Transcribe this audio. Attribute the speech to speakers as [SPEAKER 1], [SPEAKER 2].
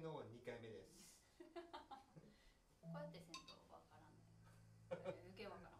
[SPEAKER 1] の2回目です。
[SPEAKER 2] こうやって銭湯とわからん。ね余計わからん。